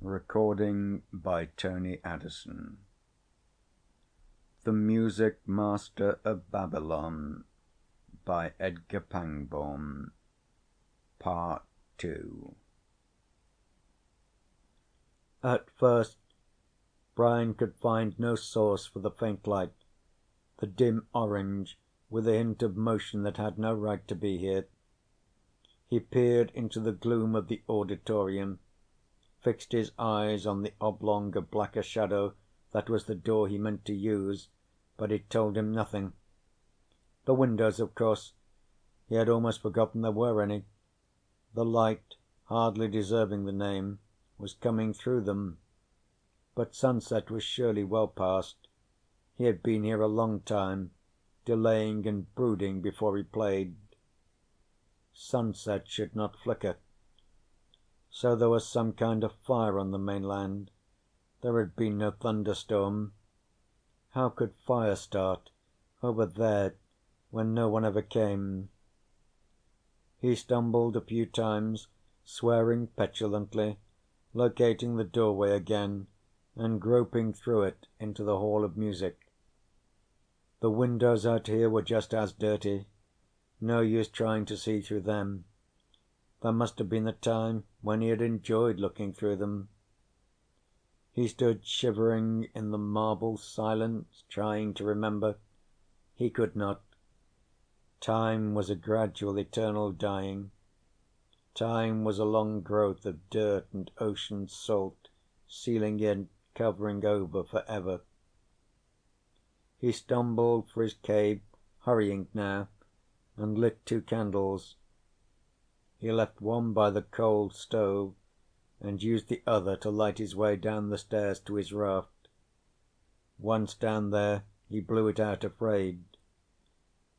Recording by Tony Addison. The Music Master of Babylon by Edgar Pangborn. Part II At first Brian could find no source for the faint light, the dim orange with a hint of motion that had no right to be here. He peered into the gloom of the auditorium, fixed his eyes on the oblong of blacker shadow that was the door he meant to use, but it told him nothing. The windows, of course. He had almost forgotten there were any. The light, hardly deserving the name, was coming through them. But sunset was surely well past. He had been here a long time, delaying and brooding before he played. Sunset should not flicker. So there was some kind of fire on the mainland. There had been no thunderstorm. How could fire start, over there, when no one ever came? He stumbled a few times, swearing petulantly, locating the doorway again and groping through it into the Hall of Music. The windows out here were just as dirty. No use trying to see through them. There must have been a time when he had enjoyed looking through them. He stood shivering in the marble silence, trying to remember. He could not. Time was a gradual, eternal dying. Time was a long growth of dirt and ocean salt, sealing in, covering over forever. He stumbled for his cave, hurrying now, and lit two candles. He left one by the cold stove and used the other to light his way down the stairs to his raft. Once down there, he blew it out, afraid.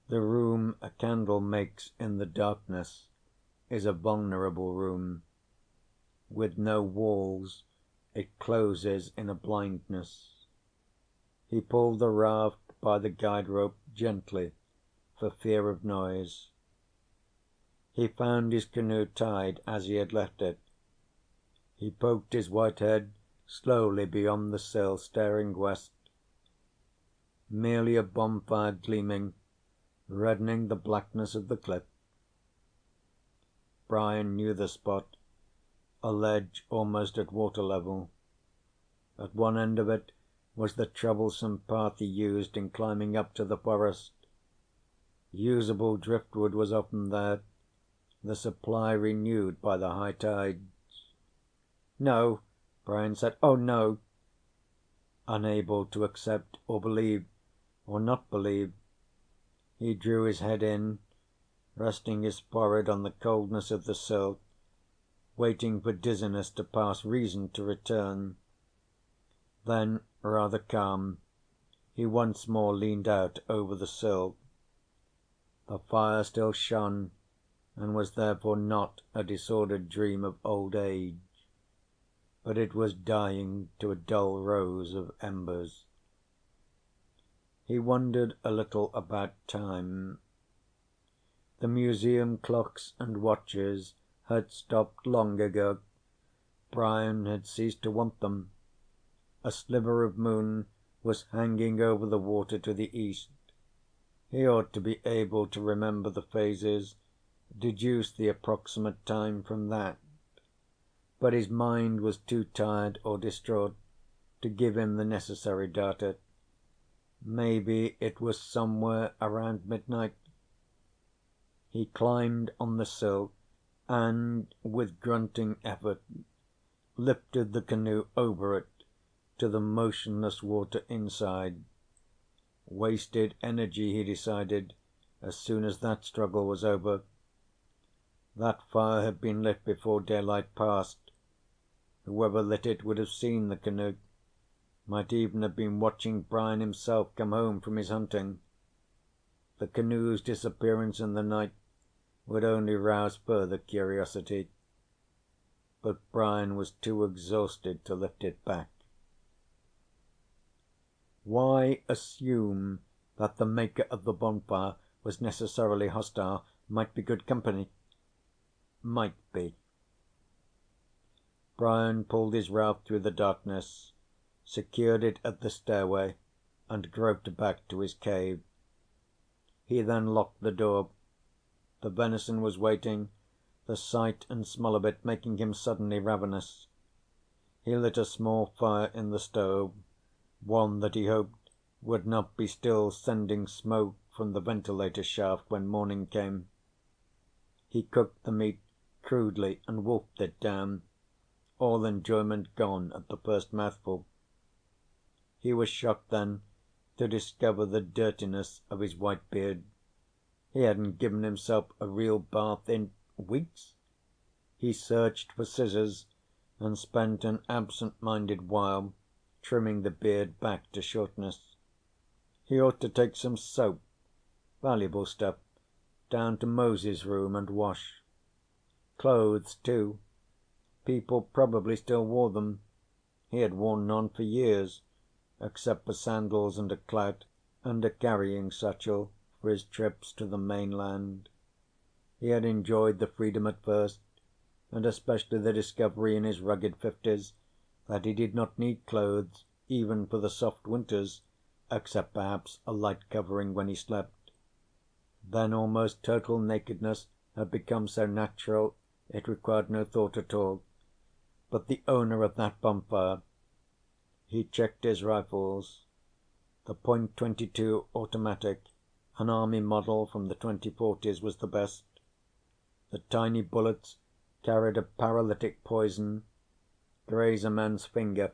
The room a candle makes in the darkness is a vulnerable room. With no walls, it closes in a blindness. He pulled the raft by the guide rope gently for fear of noise. He found his canoe tied as he had left it. He poked his white head slowly beyond the sill, staring west. Merely a bonfire gleaming, reddening the blackness of the cliff. Brian knew the spot, a ledge almost at water level. At one end of it was the troublesome path he used in climbing up to the forest. Usable driftwood was often there, the supply renewed by the high tides. "No," Brian said. "Oh, no." Unable to accept or believe, or not believe, he drew his head in, resting his forehead on the coldness of the sill, waiting for dizziness to pass, reason to return. Then, rather calm, he once more leaned out over the sill. The fire still shone, and was therefore not a disordered dream of old age, but it was dying to a dull rose of embers. He wondered a little about time. The Museum clocks and watches had stopped long ago. Brian had ceased to want them. A sliver of moon was hanging over the water to the east. He ought to be able to remember the phases, deduce the approximate time from that. But his mind was too tired or distraught to give him the necessary data. Maybe it was somewhere around midnight. He climbed on the sill and, with grunting effort, lifted the canoe over it to the motionless water inside. Wasted energy, he decided, as soon as that struggle was over. That fire had been lit before daylight passed. Whoever lit it would have seen the canoe, might even have been watching Brian himself come home from his hunting. The canoe's disappearance in the night would only rouse further curiosity. But Brian was too exhausted to lift it back. Why assume that the maker of the bonfire was necessarily hostile? Might be good company. Might be. Brian pulled his raft through the darkness, secured it at the stairway, and groped back to his cave. He then locked the door. The venison was waiting, the sight and smell of it making him suddenly ravenous. He lit a small fire in the stove, one that he hoped would not be still sending smoke from the ventilator shaft when morning came. He cooked the meat crudely and wolfed it down, all enjoyment gone at the first mouthful. He was shocked then to discover the dirtiness of his white beard. He hadn't given himself a real bath in weeks? He searched for scissors and spent an absent minded while trimming the beard back to shortness. He ought to take some soap valuable stuff down to Moses's room and wash. Clothes, too. People probably still wore them. He had worn none for years, except for sandals and a clout and a carrying satchel for his trips to the mainland. He had enjoyed the freedom at first, and especially the discovery in his rugged fifties that he did not need clothes even for the soft winters, except perhaps a light covering when he slept. Then almost total nakedness had become so natural it required no thought at all. But the owner of that bonfire he checked his rifles. The .22 automatic, an Army model from the 2040s, was the best. The tiny bullets carried a paralytic poison. Graze a man's finger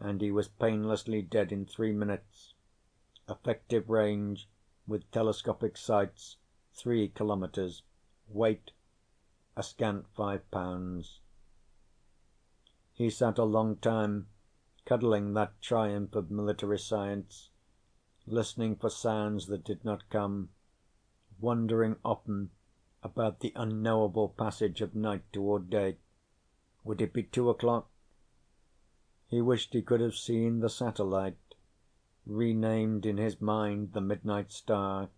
and he was painlessly dead in three minutes. Effective range, with telescopic sights, three kilometers. Weight, a scant five pounds. He sat a long time cuddling that triumph of military science, listening for sounds that did not come, wondering often about the unknowable passage of night toward day. Would it be two o'clock? He wished he could have seen the satellite, renamed in his mind the Midnight Star,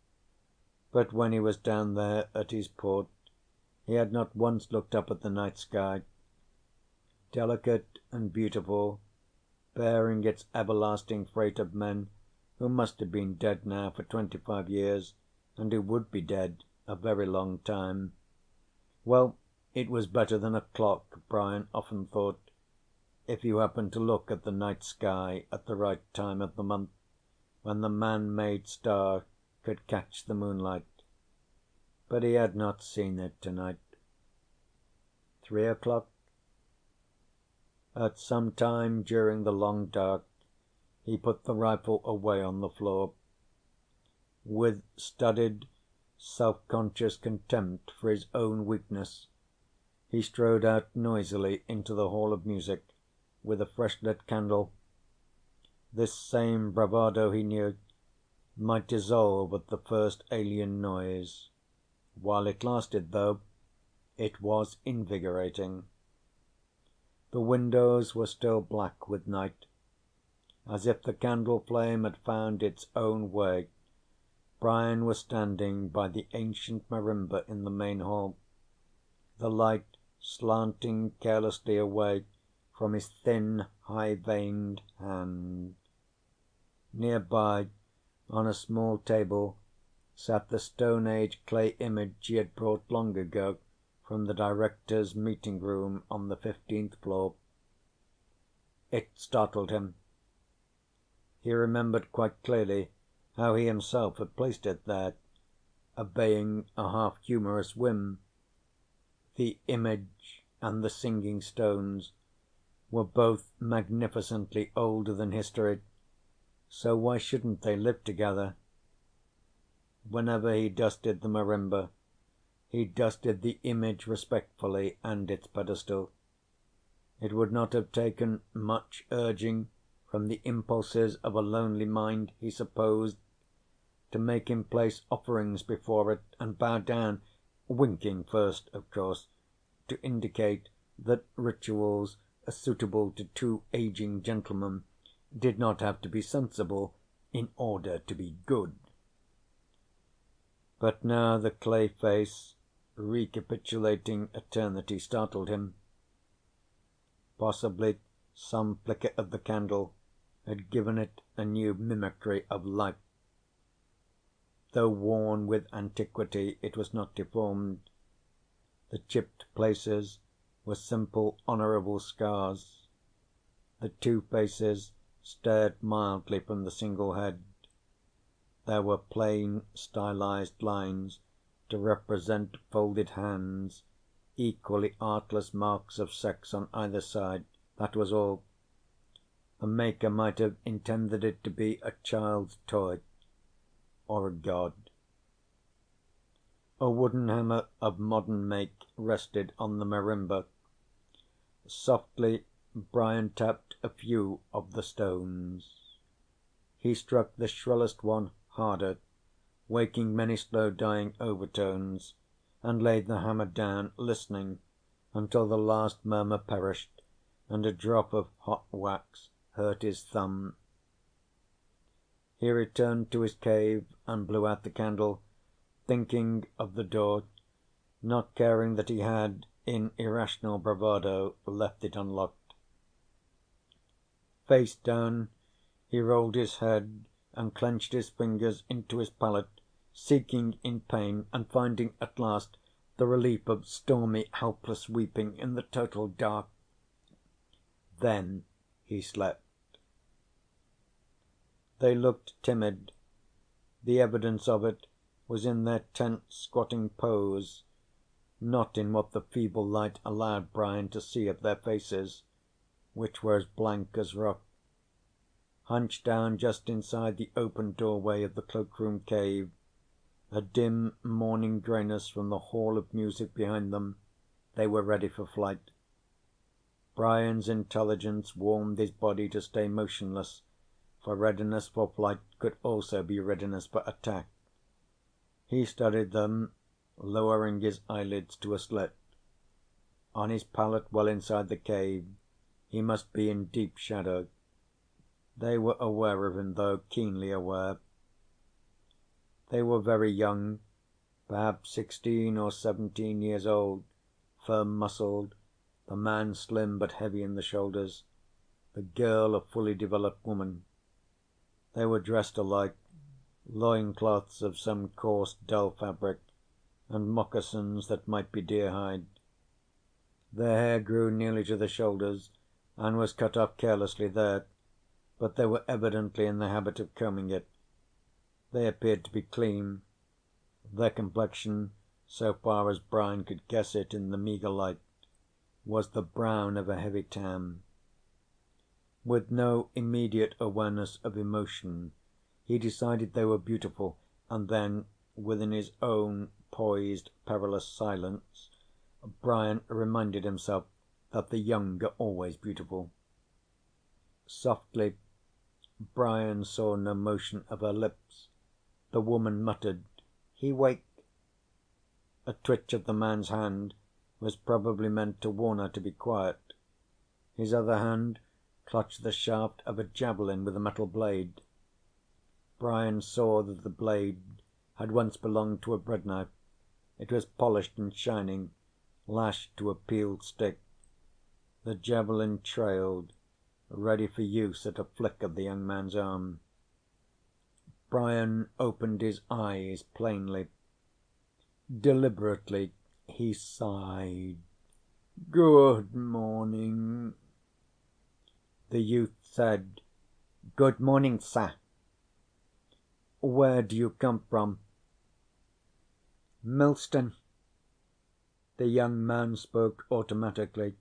but when he was down there at his port he had not once looked up at the night sky. Delicate and beautiful, bearing its everlasting freight of men who must have been dead now for twenty five years, and who would be dead a very long time. Well, it was better than a clock, Brian often thought, if you happened to look at the night sky at the right time of the month, when the man made star could catch the moonlight. But he had not seen it tonight. Three o'clock? At some time during the long dark he put the rifle away on the floor. With studied self conscious contempt for his own weakness, he strode out noisily into the Hall of Music with a fresh lit candle. This same bravado, he knew, might dissolve at the first alien noise. While it lasted, though, it was invigorating. The windows were still black with night. As if the candle flame had found its own way, Brian was standing by the ancient marimba in the main hall, the light slanting carelessly away from his thin, high veined hand. Nearby, on a small table, sat the Stone Age clay image he had brought long ago from the Directors' meeting room on the fifteenth floor. It startled him. He remembered quite clearly how he himself had placed it there, obeying a half humorous whim. The image and the Singing Stones were both magnificently older than history, so why shouldn't they live together? Whenever he dusted the marimba, he dusted the image respectfully and its pedestal. It would not have taken much urging from the impulses of a lonely mind, he supposed, to make him place offerings before it and bow down, winking first, of course, to indicate that rituals suitable to two aging gentlemen did not have to be sensible in order to be good. But now the clay face, recapitulating eternity, startled him. Possibly some flicker of the candle had given it a new mimicry of life. Though worn with antiquity, it was not deformed. The chipped places were simple honourable scars. The two faces stared mildly from the single head. There were plain stylized lines to represent folded hands, equally artless marks of sex on either side. That was all. The maker might have intended it to be a child's toy or a god. A wooden hammer of modern make rested on the marimba. Softly Brian tapped a few of the stones. He struck the shrillest one harder, waking many slow dying overtones, and laid the hammer down, listening, until the last murmur perished and a drop of hot wax hurt his thumb. He returned to his cave and blew out the candle, thinking of the door, not caring that he had, in irrational bravado, left it unlocked. Face down, he rolled his head and clenched his fingers into his pallet, seeking in pain, and finding at last the relief of stormy, helpless weeping in the total dark. Then he slept. They looked timid. The evidence of it was in their tense, squatting pose, not in what the feeble light allowed Brian to see of their faces, which were as blank as rock. Hunched down just inside the open doorway of the cloakroom cave, a dim morning grayness from the Hall of Music behind them, they were ready for flight. Brian's intelligence warned his body to stay motionless for readiness for flight could also be readiness for attack. He studied them, lowering his eyelids to a slit. On his pallet well inside the cave, he must be in deep shadow. They were aware of him, though, keenly aware. They were very young, perhaps sixteen or seventeen years old, firm muscled, the man slim but heavy in the shoulders, the girl a fully developed woman. They were dressed alike, loin cloths of some coarse, dull fabric, and moccasins that might be deer hide. Their hair grew nearly to the shoulders, and was cut off carelessly there, but they were evidently in the habit of combing it. They appeared to be clean. Their complexion, so far as Brian could guess it in the meager light, was the brown of a heavy tan. With no immediate awareness of emotion, he decided they were beautiful, and then, within his own poised, perilous silence, Brian reminded himself that the young are always beautiful. Softly, Brian saw no motion of her lips. The woman muttered, "He wake." A twitch of the man's hand was probably meant to warn her to be quiet. His other hand clutched the shaft of a javelin with a metal blade. Brian saw that the blade had once belonged to a bread knife. It was polished and shining, lashed to a peeled stick. The javelin trailed, ready for use at a flick of the young man's arm. Brian opened his eyes plainly. Deliberately he sighed. "Good morning." The youth said, "Good morning, sir." "Where do you come from?" "Millstone." The young man spoke automatically,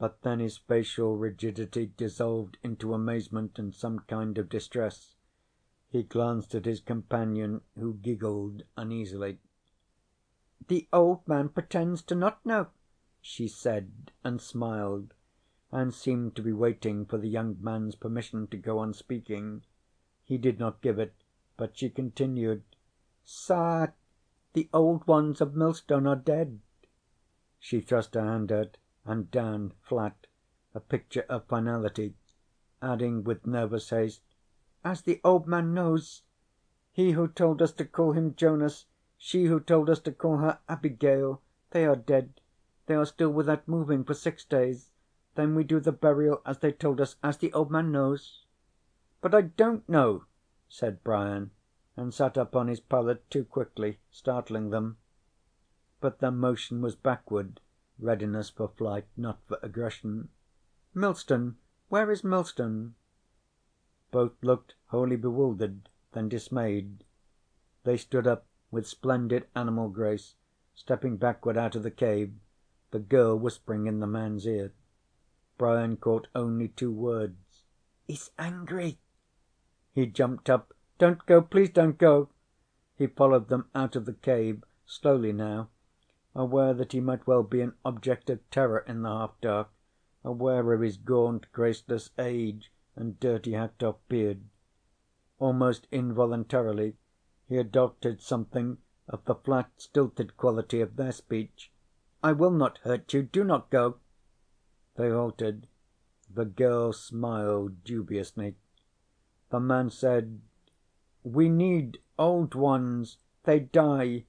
but then his facial rigidity dissolved into amazement and some kind of distress. He glanced at his companion, who giggled uneasily. "The Old Man pretends to not know," she said, and smiled and seemed to be waiting for the young man's permission to go on speaking. He did not give it, but she continued, "Sir, the Old Ones of Millstone are dead." She thrust her hand out and down, flat, a picture of finality, adding with nervous haste, "As the Old Man knows. He who told us to call him Jonas, she who told us to call her Abigail, they are dead. They are still without moving for six days. Then we do the burial as they told us, as the Old Man knows." "But I don't know," said Brian, and sat up on his pallet too quickly, startling them. But their motion was backward, readiness for flight, not for aggression. "Millstone? Where is Millstone?" Both looked wholly bewildered, then dismayed. They stood up with splendid animal grace, stepping backward out of the cave, the girl whispering in the man's ear. Brian caught only two words: "He's angry." He jumped up. "Don't go. Please don't go." He followed them out of the cave, slowly now, aware that he might well be an object of terror in the half dark, aware of his gaunt, graceless age and dirty hacked off beard. Almost involuntarily he adopted something of the flat, stilted quality of their speech. "I will not hurt you. Do not go." They halted. The girl smiled dubiously. The man said: "We need Old Ones. They die.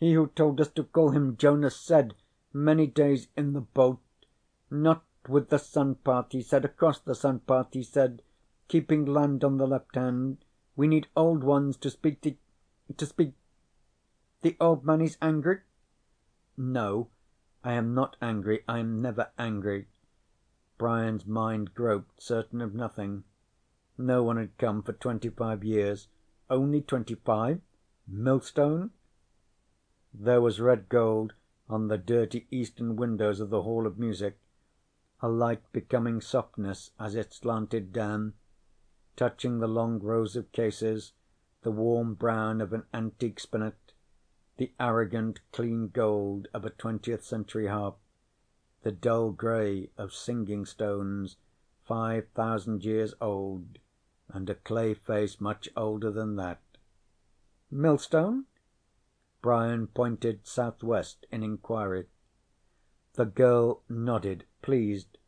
He who told us to call him Jonas said, many days in the boat. Not with the sun path, he said, across the sun path, he said, keeping land on the left hand. We need Old Ones to speak the to speak. The Old Man is angry?" "No, I am not angry. I am never angry." Brian's mind groped, certain of nothing. No one had come for twenty five years. Only twenty five? Millstone? There was red gold on the dirty eastern windows of the Hall of Music, a light becoming softness as it slanted down, touching the long rows of cases, the warm brown of an antique spinet, the arrogant clean gold of a twentieth century harp the dull grey of singing stones five thousand years old, and a clay face much older than that. "Millstone?" Brian pointed southwest in inquiry. The girl nodded, pleased,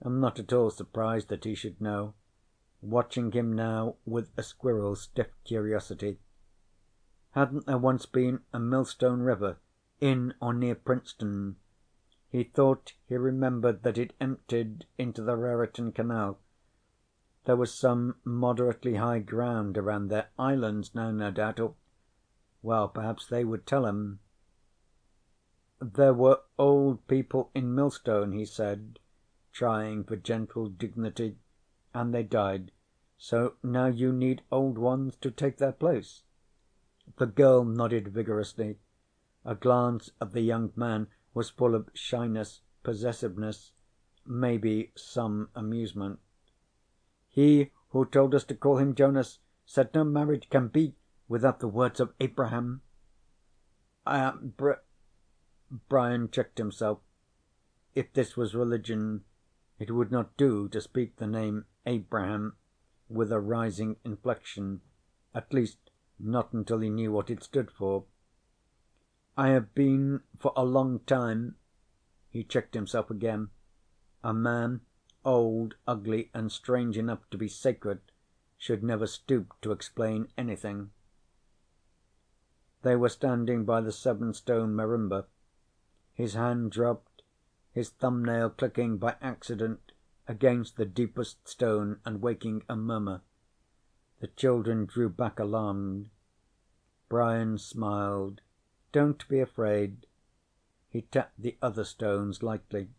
and not at all surprised that he should know, watching him now with a squirrel's stiff curiosity. Hadn't there once been a Millstone River, in or near Princeton? He thought he remembered that it emptied into the Raritan Canal. There was some moderately high ground around there. Islands now, no doubt, well, perhaps they would tell him. "There were old people in Millstone," he said, trying for gentle dignity, "and they died. So now you need Old Ones to take their place." The girl nodded vigorously. A glance at the young man was full of shyness, possessiveness, maybe some amusement. "He who told us to call him Jonas said no marriage can be without the words of Abraham." "I uh, Br " Brian checked himself. If this was religion, it would not do to speak the name Abraham with a rising inflection, at least not until he knew what it stood for. I have been for a long time he checked himself again. A man, old, ugly, and strange enough to be sacred, should never stoop to explain anything. They were standing by the seven stone marimba. His hand dropped, his thumbnail clicking by accident against the deepest stone and waking a murmur. The children drew back alarmed. Brian smiled. Don't be afraid. He tapped the other stones lightly.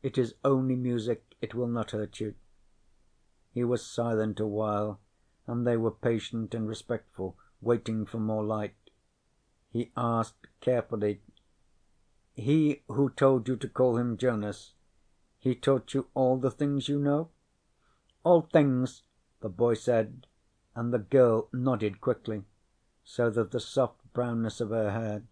It is only music. It will not hurt you. He was silent a while, and they were patient and respectful, waiting for more light. He asked carefully, "He who told you to call him Jonas, he taught you all the things you know?" "All things," the boy said, and the girl nodded quickly, so that the soft brownness of her hair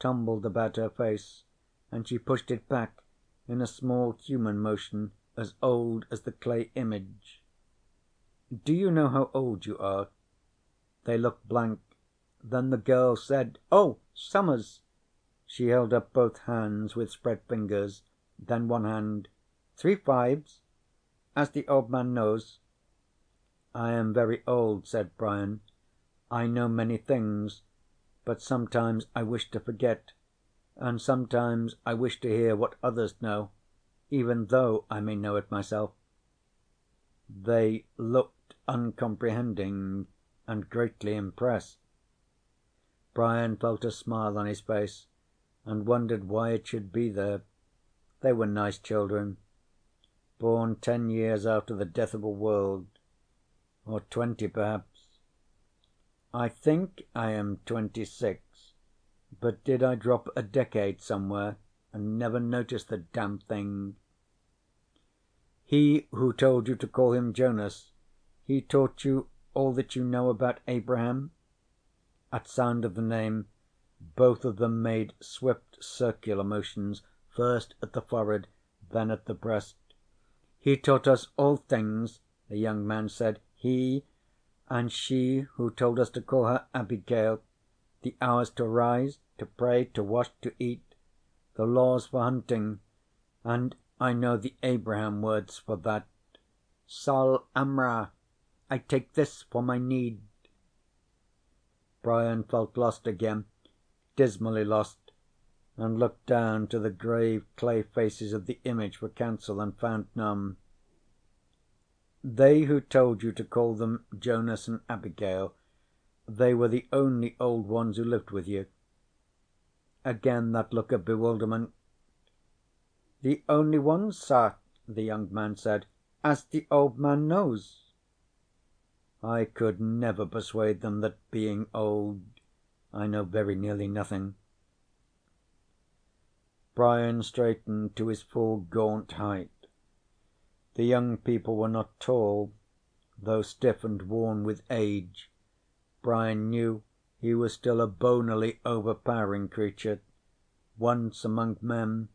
tumbled about her face, and she pushed it back in a small human motion as old as the clay image. "Do you know how old you are?" They looked blank. Then the girl said, "Oh, summers." She held up both hands with spread fingers, then one hand. "Three fives, as the Old Man knows." "I am very old," said Brian. "I know many things but sometimes I wish to forget, and sometimes I wish to hear what others know even though I may know it myself?" They looked uncomprehending and greatly impressed. Brian felt a smile on his face and wondered why it should be there. They were nice children. Born ten years after the death of a world. Or twenty, perhaps. "I think I am twenty six, but did I drop a decade somewhere and never notice the damn thing?" "He who told you to call him Jonas, he taught you all that you know about Abraham?" At sound of the name, both of them made swift circular motions, first at the forehead, then at the breast. "He taught us all things," the young man said. "He and she who told us to call her Abigail. The hours to rise, to pray, to wash, to eat. The laws for hunting. And I know the Abraham words for that. Sol Amra. I take this for my need." Brian felt lost again, dismally lost, and looked down to the grave clay faces of the image for counsel and found none. "They who told you to call them Jonas and Abigail, they were the only Old Ones who lived with you?" Again that look of bewilderment. "The only ones, sir," the young man said, "as the Old Man knows." I could never persuade them that, being old, I know very nearly nothing. Brian straightened to his full gaunt height. The young people were not tall, though stiff and worn with age. Brian knew he was still a bonily overpowering creature. Once, among men,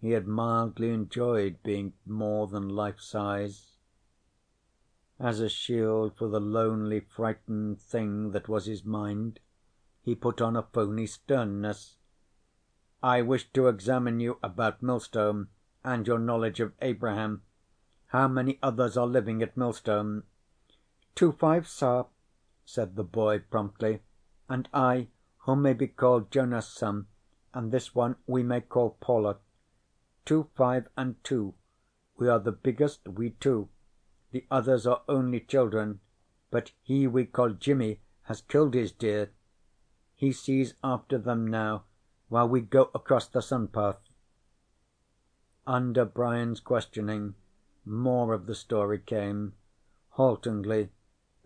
he had mildly enjoyed being more than life size. As a shield for the lonely, frightened thing that was his mind, he put on a phony sternness. "I wish to examine you about Millstone and your knowledge of Abraham. How many others are living at Millstone?" "Two five, sir," said the boy promptly. "And I, who may be called Jonas' son, and this one we may call Paula. Two five and two. We are the biggest, we two. The others are only children, but he we call Jimmy has killed his deer. He sees after them now while we go across the sun path." Under Brian's questioning more of the story came, haltingly,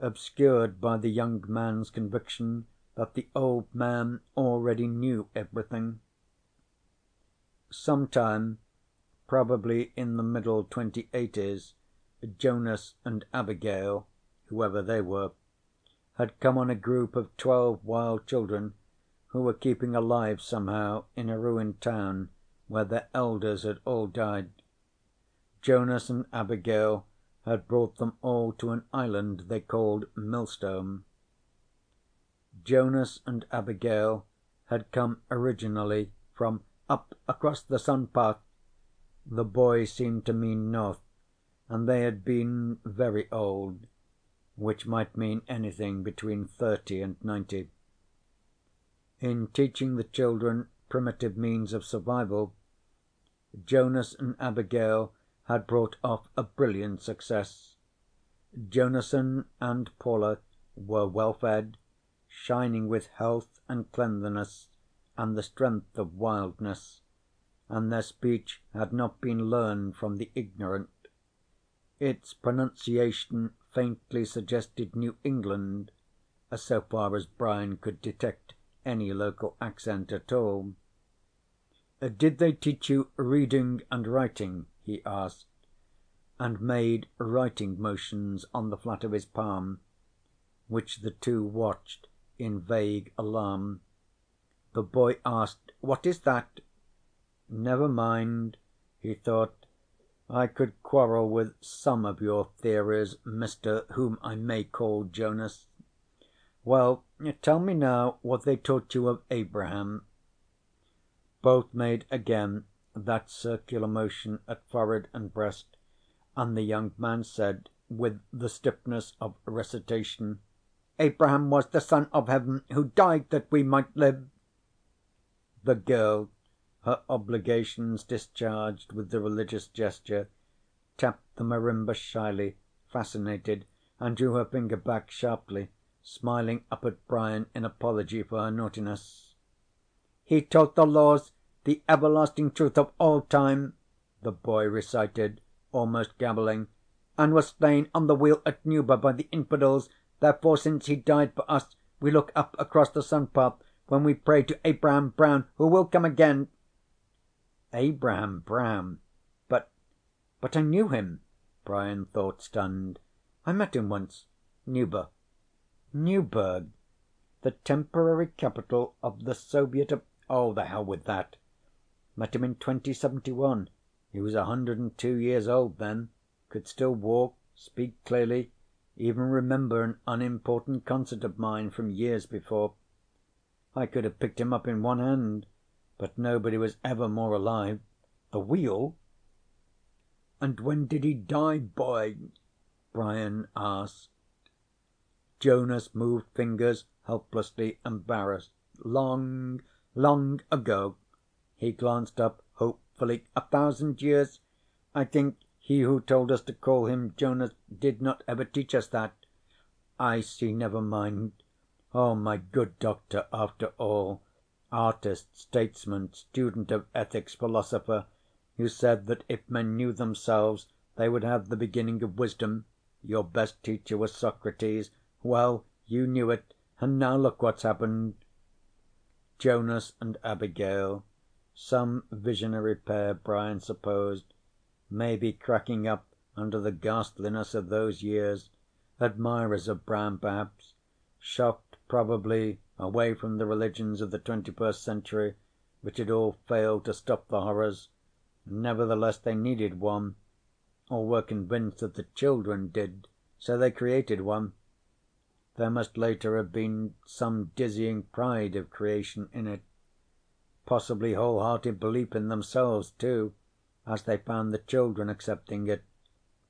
obscured by the young man's conviction that the Old Man already knew everything. Sometime, probably in the middle 2080s, Jonas and Abigail, whoever they were, had come on a group of twelve wild children who were keeping alive somehow in a ruined town where their elders had all died. Jonas and Abigail had brought them all to an island they called Millstone. Jonas and Abigail had come originally from up across the sun path. The boy seemed to mean north and they had been very old, which might mean anything between thirty and ninety. In teaching the children primitive means of survival, Jonas and Abigail had brought off a brilliant success. Jonason and Paula were well fed, shining with health and cleanliness and the strength of wildness, and their speech had not been learned from the ignorant. Its pronunciation faintly suggested New England, so far as Brian could detect any local accent at all. "Did they teach you reading and writing?" he asked, and made writing motions on the flat of his palm, which the two watched in vague alarm. The boy asked, "What is that?" Never mind, he thought. I could quarrel with some of your theories, Mr. Whom I may call Jonas. Well, tell me now what they taught you of Abraham. Both made again that circular motion at forehead and breast, and the young man said, with the stiffness of recitation, "Abraham was the Son of Heaven, who died that we might live." The girl, her obligations discharged with the religious gesture, tapped the marimba shyly, fascinated, and drew her finger back sharply, smiling up at Brian in apology for her naughtiness. "He taught the laws, the everlasting truth of all time," the boy recited, almost gabbling, "and was slain on the wheel at Nuber by the Infidels. Therefore, since he died for us, we look up across the sun path when we pray to Abraham Brown, who will come again." Abraham Brown? But but I knew him, Brian thought, stunned. I met him once. Nuber. Newburg? The temporary capital of the Soviet of oh, the hell with that. Met him in 2071. He was a hundred and two years old then. Could still walk, speak clearly, even remember an unimportant concert of mine from years before. I could have picked him up in one hand, but nobody was ever more alive. The wheel? "And when did he die, boy?" Brian asked. Jonas moved fingers, helplessly embarrassed. "Long, long ago." He glanced up hopefully. "A thousand years? I think he who told us to call him Jonas did not ever teach us that. I see. Never mind. Oh, my good doctor, after all. Artist, statesman, student of ethics, philosopher, who said that if men knew themselves they would have the beginning of wisdom. Your best teacher was Socrates. Well, you knew it, and now look what's happened." Jonas and Abigail. Some visionary pair, Brian supposed. Maybe cracking up under the ghastliness of those years. Admirers of Brown, perhaps. Shocked, probably, away from the religions of the 21st century, which had all failed to stop the horrors. Nevertheless, they needed one. Or were convinced that the children did, so they created one. There must later have been some dizzying pride of creation in it. Possibly wholehearted belief in themselves, too, as they found the children accepting it,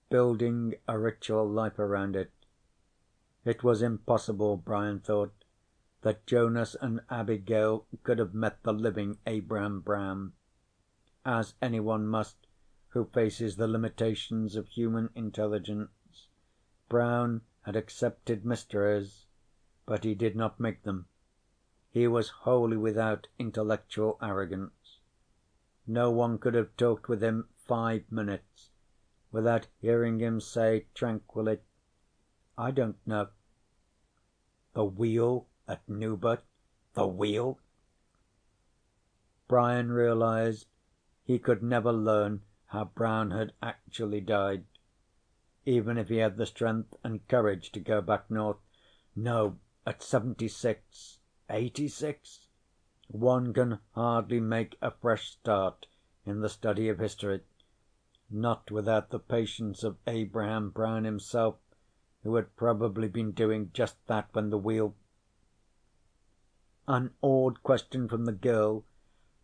building a ritual life around it. It was impossible, Brian thought, that Jonas and Abigail could have met the living Abraham Brown. As anyone must who faces the limitations of human intelligence, Brown had accepted mysteries, but he did not make them. He was wholly without intellectual arrogance. No one could have talked with him five minutes without hearing him say tranquilly, "I don't know." The wheel at Nuber? The wheel? Brian realized he could never learn how Brown had actually died even if he had the strength and courage to go back north. No, at seventy six eighty six one can hardly make a fresh start in the study of history. Not without the patience of Abraham Brown himself, who had probably been doing just that when the wheel An awed question from the girl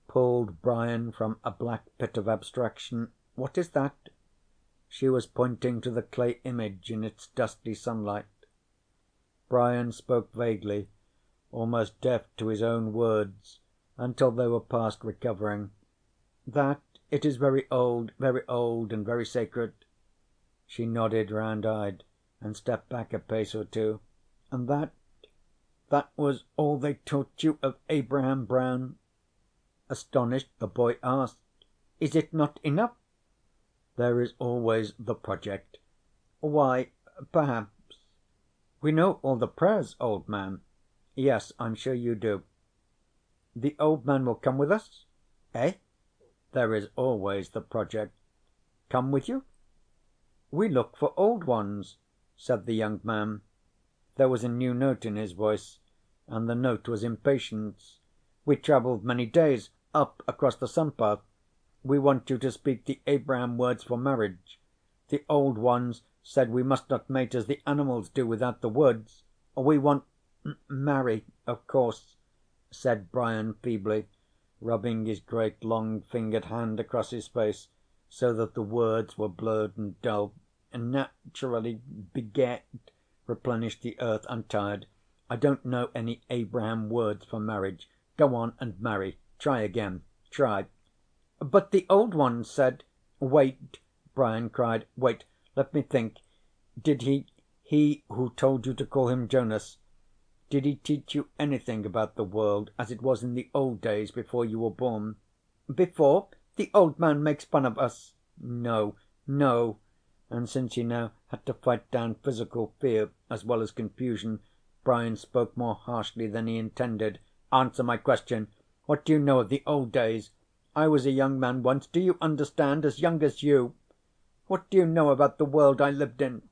pulled Brian from a black pit of abstraction. "What is that?" She was pointing to the clay image in its dusty sunlight. Brian spoke vaguely, almost deaf to his own words, until they were past recovering. "That? It is very old, very old, and very sacred." She nodded, round eyed, and stepped back a pace or two. "And that that was all they taught you of Abraham Brown?" Astonished, the boy asked, "Is it not enough?" There is always the project. Why, perhaps We know all the prayers, old man. Yes, I'm sure you do. The old man will come with us? Eh? There is always the project. Come with you? We look for Old Ones, said the young man. There was a new note in his voice, and the note was impatience. We traveled many days, up across the sun path. We want you to speak the Abraham words for marriage. The Old Ones said we must not mate as the animals do without the words. We want " "Marry, of course," said Brian feebly, rubbing his great long fingered hand across his face so that the words were blurred and dull. "Naturally. Beget. Replenish the earth. I'm tired. I don't know any Abraham words for marriage. Go on and marry. Try again. Try. But the Old one said " "Wait!" Brian cried. "Wait. Let me think. Did he he who told you to call him Jonas did he teach you anything about the world as it was in the old days before you were born?" "Before? The Old Man makes fun of us." "No. No." And since he now had to fight down physical fear as well as confusion, Brian spoke more harshly than he intended. "Answer my question. What do you know of the old days? I was a young man once, do you understand? As young as you. What do you know about the world I lived in?"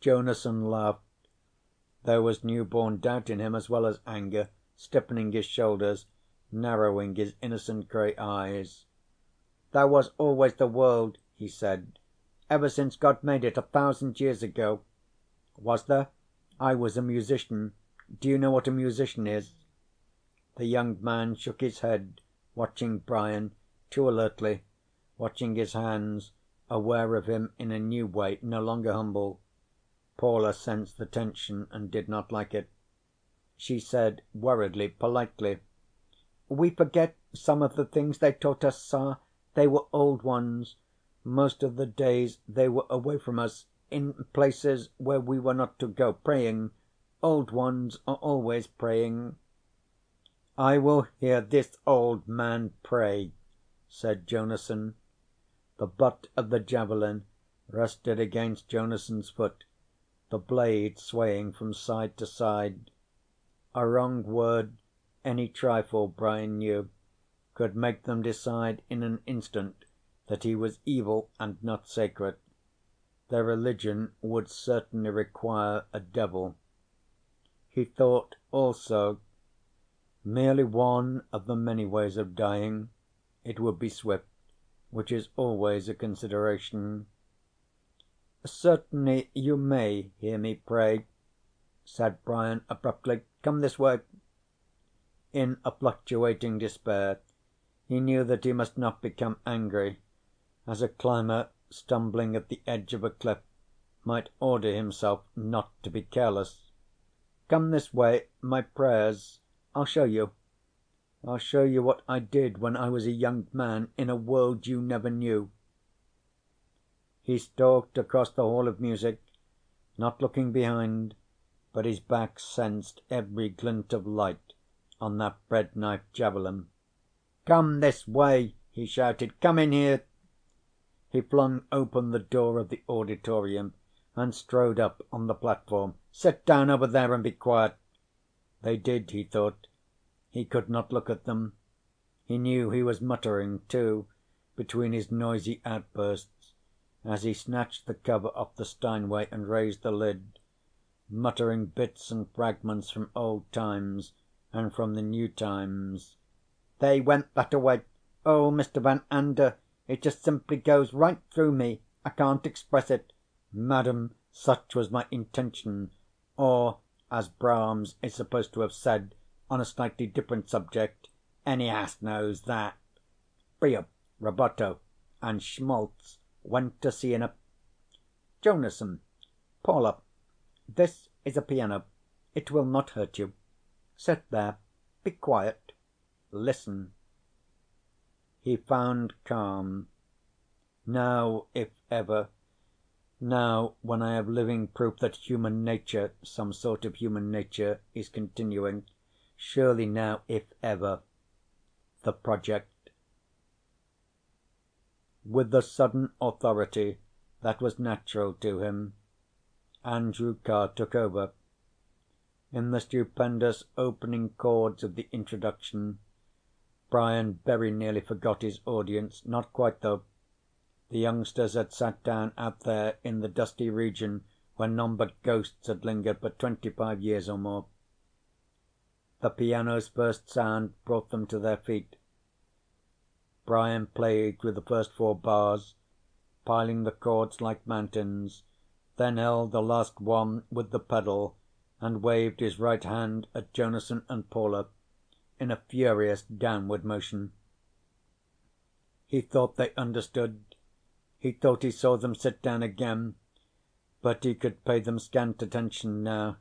Jonason laughed. There was newborn doubt in him as well as anger, stiffening his shoulders, narrowing his innocent gray eyes. "There was always the world," he said. "Ever since God made it, a thousand years ago." "Was there? I was a musician. Do you know what a musician is?" The young man shook his head, watching Brian, too alertly, watching his hands, aware of him in a new way, no longer humble. Paula sensed the tension and did not like it. She said worriedly, politely: "We forget some of the things they taught us, sir. They were Old Ones. Most of the days they were away from us, in places where we were not to go, praying. Old Ones are always praying." "I will hear this old man pray," said Jonason. The butt of the javelin rested against Jonason's foot, the blade swaying from side to side. A wrong word, any trifle, Brian knew, could make them decide in an instant that he was evil and not sacred. Their religion would certainly require a devil. He thought also: merely one of the many ways of dying. It would be swift, which is always a consideration. "Certainly you may hear me pray," said Brian abruptly. "Come this way." In a fluctuating despair, he knew that he must not become angry, as a climber stumbling at the edge of a cliff might order himself not to be careless. "Come this way. My prayers I'll show you. I'll show you what I did when I was a young man in a world you never knew." He stalked across the Hall of Music, not looking behind, but his back sensed every glint of light on that bread knife javelin. "Come this way!" he shouted. "Come in here!" He flung open the door of the auditorium and strode up on the platform. "Sit down over there and be quiet." They did, he thought. He could not look at them. He knew he was muttering, too, between his noisy outbursts as he snatched the cover off the Steinway and raised the lid, muttering bits and fragments from old times and from the new times. "They went that away. Oh, Mr. Van Anda, it just simply goes right through me. I can't express it. Madam, such was my intention. Or, as Brahms is supposed to have said on a slightly different subject, any ass knows that. Brio, rubato, and schmaltz went to see in a Jonason, Paula, this is a piano. It will not hurt you. Sit there. Be quiet. Listen." He found calm. "Now, if ever now when I have living proof that human nature, some sort of human nature, is continuing surely now, if ever the Project with the sudden authority that was natural to him, Andrew Carr took over. In the stupendous opening chords of the introduction, Brian very nearly forgot his audience. Not quite, though. The youngsters had sat down out there in the dusty region where none but ghosts had lingered for twenty five years or more. The piano's first sound brought them to their feet. Brian played through the first four bars, piling the chords like mountains, then held the last one with the pedal and waved his right hand at Jonason and Paula in a furious downward motion. He thought they understood. He thought he saw them sit down again, but he could pay them scant attention now,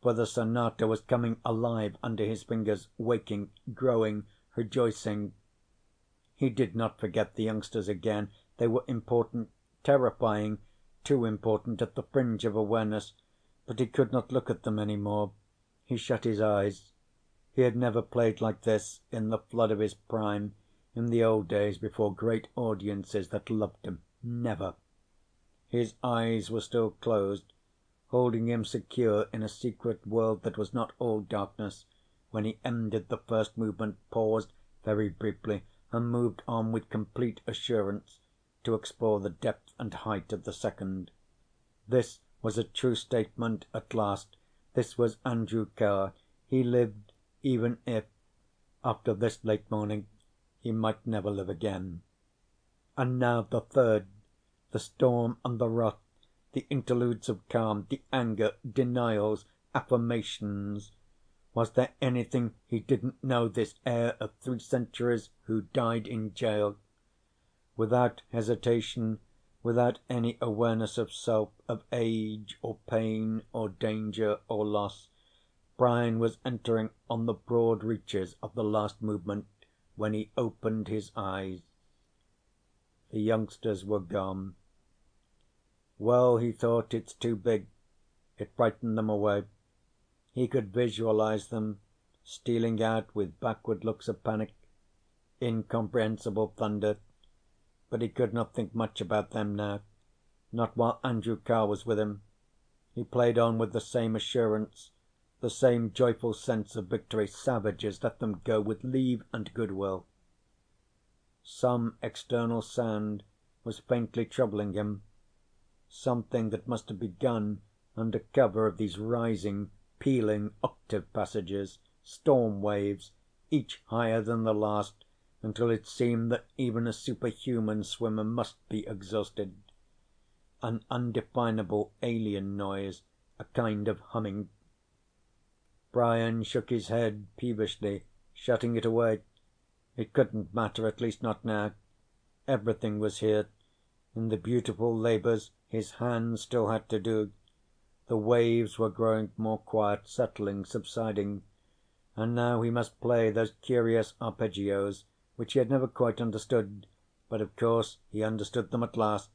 for the sonata was coming alive under his fingers, waking, growing, rejoicing. He did not forget the youngsters again. They were important, terrifying, too important at the fringe of awareness, but he could not look at them any more. He shut his eyes. He had never played like this in the flood of his prime, in the old days before great audiences that loved him. Never. His eyes were still closed, holding him secure in a secret world that was not all darkness, when he ended the first movement, paused very briefly, and moved on with complete assurance to explore the depth and height of the second. This was a true statement at last. This was Andrew Carr. He lived, even if, after this late morning, he might never live again. And now the third. The storm and the wrath, the interludes of calm, the anger, denials, affirmations. Was there anything he didn't know, this heir of three centuries who died in jail? Without hesitation, without any awareness of self, of age or pain or danger or loss, Brian was entering on the broad reaches of the last movement when he opened his eyes. The youngsters were gone. Well, he thought, it's too big. It frightened them away. He could visualize them, stealing out with backward looks of panic, incomprehensible thunder, but he could not think much about them now, not while Andrew Carr was with him. He played on with the same assurance, the same joyful sense of victory. Savages, let them go, with leave and goodwill. Some external sound was faintly troubling him, something that must have begun under cover of these rising pealing octave passages, storm waves, each higher than the last, until it seemed that even a superhuman swimmer must be exhausted. An undefinable alien noise, a kind of humming. Brian shook his head peevishly, shutting it away. It couldn't matter, at least not now. Everything was here, in the beautiful labors his hands still had to do. The waves were growing more quiet, settling, subsiding. And now he must play those curious arpeggios which he had never quite understood, but of course he understood them at last,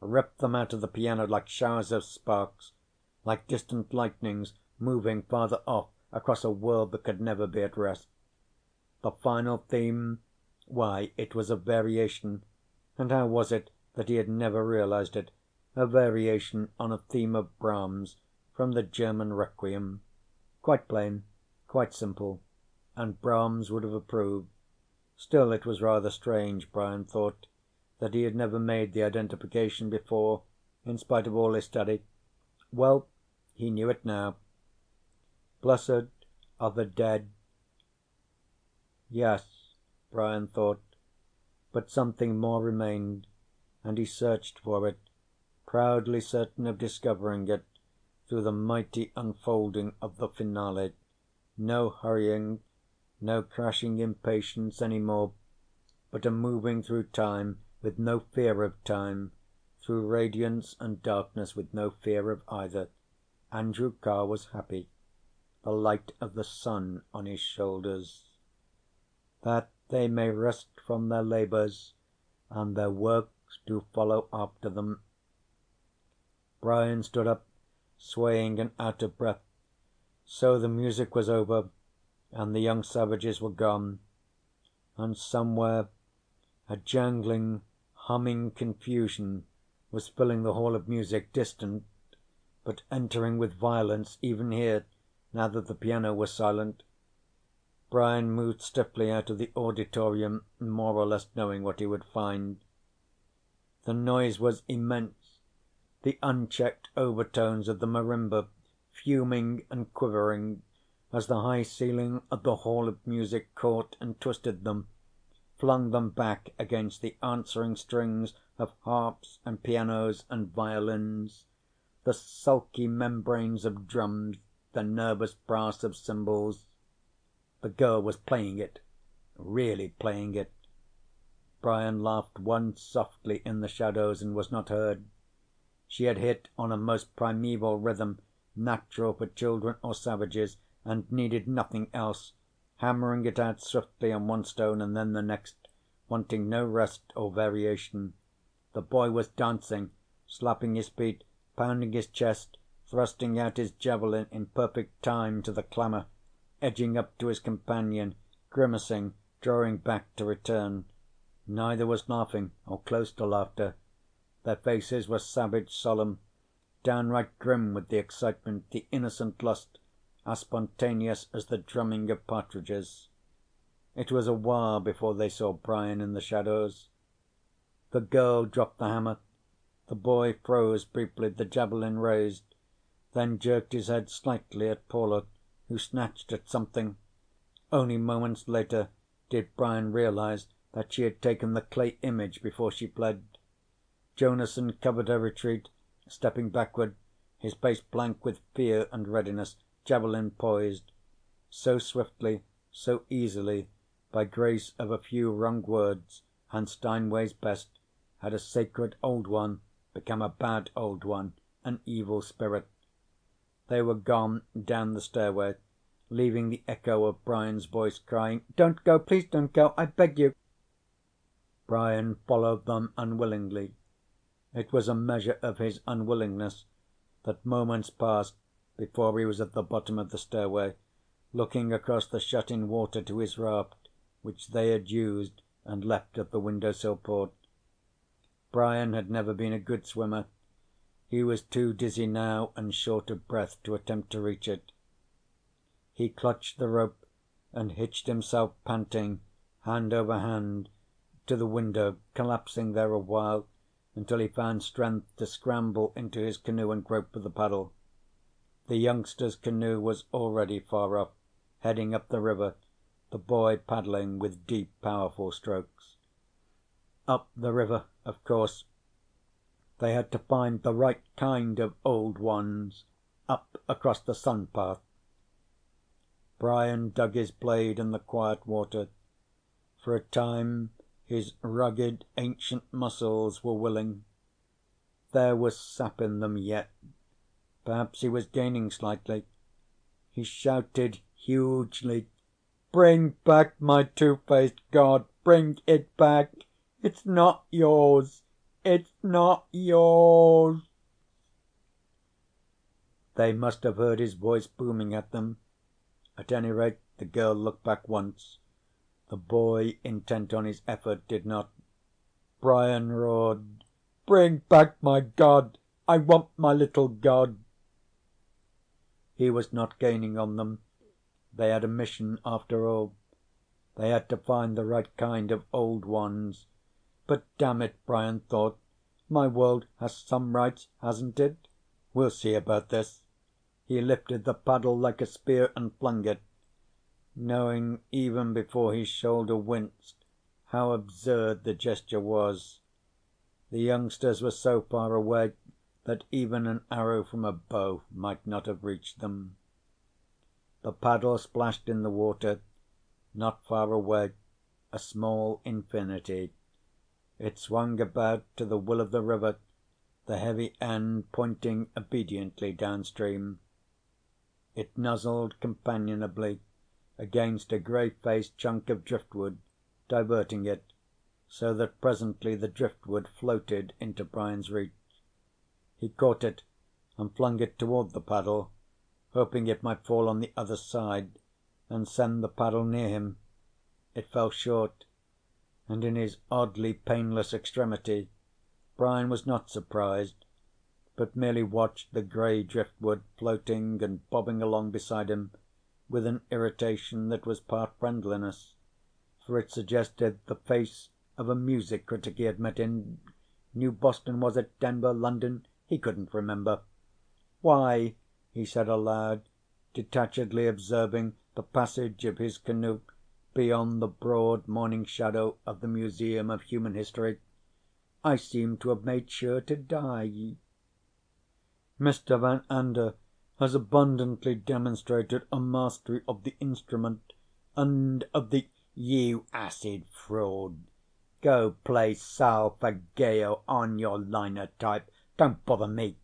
ripped them out of the piano like showers of sparks, like distant lightnings moving farther off across a world that could never be at rest. The final theme why, it was a variation, and how was it that he had never realized it? a variation on a theme of Brahms from the German Requiem. Quite plain, quite simple, and Brahms would have approved. Still, it was rather strange, Brian thought, that he had never made the identification before, in spite of all his study. Well, he knew it now. Blessed are the dead. Yes, Brian thought, but something more remained, and he searched for it proudly certain of discovering it through the mighty unfolding of the finale. No hurrying, no crashing impatience any more, but a moving through time with no fear of time, through radiance and darkness with no fear of either. Andrew Carr was happy, the light of the sun on his shoulders. That they may rest from their labors, and their works do follow after them Brian stood up, swaying and out of breath. So the music was over, and the young savages were gone, and somewhere a jangling, humming confusion was filling the Hall of Music, distant, but entering with violence even here, now that the piano was silent. Brian moved stiffly out of the auditorium, more or less knowing what he would find. The noise was immense the unchecked overtones of the marimba fuming and quivering as the high ceiling of the Hall of Music caught and twisted them, flung them back against the answering strings of harps and pianos and violins, the sulky membranes of drums, the nervous brass of cymbals. The girl was playing it, really playing it. Brian laughed once softly in the shadows and was not heard. She had hit on a most primeval rhythm, natural for children or savages, and needed nothing else, hammering it out swiftly on one stone and then the next, wanting no rest or variation. The boy was dancing, slapping his feet, pounding his chest, thrusting out his javelin in perfect time to the clamour, edging up to his companion, grimacing, drawing back to return. Neither was laughing, or close to laughter. Their faces were savage solemn, downright grim with the excitement, the innocent lust, as spontaneous as the drumming of partridges. It was a while before they saw Brian in the shadows. The girl dropped the hammer. The boy froze briefly, the javelin raised, then jerked his head slightly at Paula, who snatched at something. Only moments later did Brian realize that she had taken the clay image before she fled. Jonason covered her retreat, stepping backward, his face blank with fear and readiness, javelin poised. So swiftly, so easily, by grace of a few wrong words and Steinway's best, had a sacred Old One become a bad Old One, an evil spirit. They were gone down the stairway, leaving the echo of Brian's voice crying: "Don't go! Please don't go! I beg you!" Brian followed them unwillingly. It was a measure of his unwillingness that moments passed before he was at the bottom of the stairway, looking across the shut in water to his raft, which they had used and left at the windowsill port. Brian had never been a good swimmer. He was too dizzy now and short of breath to attempt to reach it. He clutched the rope and hitched himself panting, hand over hand, to the window, collapsing there a while until he found strength to scramble into his canoe and grope for the paddle. The youngster's canoe was already far off, heading up the river, the boy paddling with deep, powerful strokes. Up the river, of course. They had to find the right kind of Old Ones, up across the sun path. Brian dug his blade in the quiet water. For a time his rugged, ancient muscles were willing. There was sap in them yet. Perhaps he was gaining slightly. He shouted hugely: "Bring back my two faced god! Bring it back! It's not yours! It's not yours!" They must have heard his voice booming at them. At any rate, the girl looked back once. The boy, intent on his effort, did not. Brian roared: "Bring back my god! I want my little god!" He was not gaining on them. They had a mission, after all. They had to find the right kind of Old Ones. But damn it, Brian thought, my world has some rights, hasn't it? We'll see about this. He lifted the paddle like a spear and flung it knowing even before his shoulder winced how absurd the gesture was. The youngsters were so far away that even an arrow from a bow might not have reached them. The paddle splashed in the water. Not far away, a small infinity. It swung about to the will of the river, the heavy end pointing obediently downstream. It nuzzled companionably against a grey faced chunk of driftwood, diverting it, so that presently the driftwood floated into Brian's reach. He caught it and flung it toward the paddle, hoping it might fall on the other side and send the paddle near him. It fell short, and in his oddly painless extremity Brian was not surprised, but merely watched the grey driftwood floating and bobbing along beside him with an irritation that was part friendliness, for it suggested the face of a music critic he had met in New Boston, was it? Denver? London? He couldn't remember. "Why," he said aloud, detachedly observing the passage of his canoe beyond the broad morning shadow of the Museum of Human History, "I seem to have made sure to die." Mr. Van Anda has abundantly demonstrated a mastery of the instrument and of the "You acid fraud! Go play solfeggio on your linotype. Don't bother me!"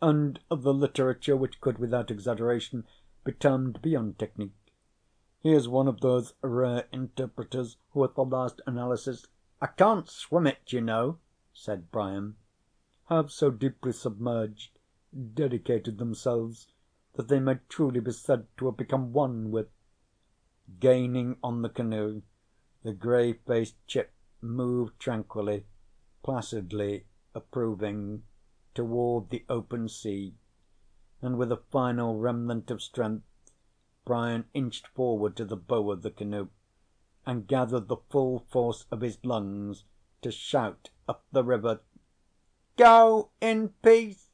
and of the literature which could without exaggeration be termed beyond technique. He is one of those rare interpreters who at the last analysis "I can't swim it, you know," said Brian have so deeply submerged, dedicated themselves, that they may truly be said to have become one with Gaining on the canoe, the grey faced chip moved tranquilly, placidly, approving, toward the open sea, and with a final remnant of strength Brian inched forward to the bow of the canoe and gathered the full force of his lungs to shout up the river: "Go in peace!"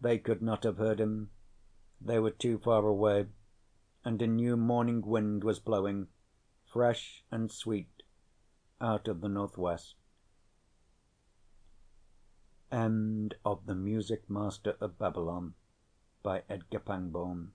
They could not have heard him. They were too far away, and a new morning wind was blowing, fresh and sweet, out of the northwest. End of The Music Master of Babylon, by Edgar Pangborn